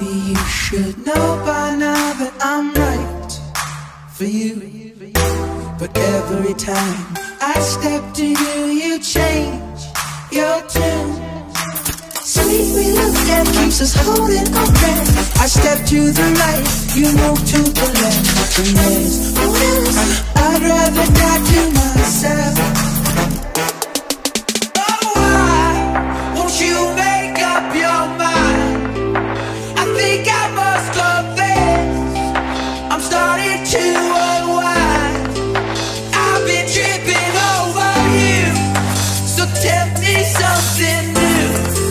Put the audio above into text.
Maybe you should know by now that I'm right for you. But every time I step to you, you change your tune. Sweet, we look that keeps us holding breath. I step to the right, you move to the left. And there's no else I'd rather die to myself. Tell me something new.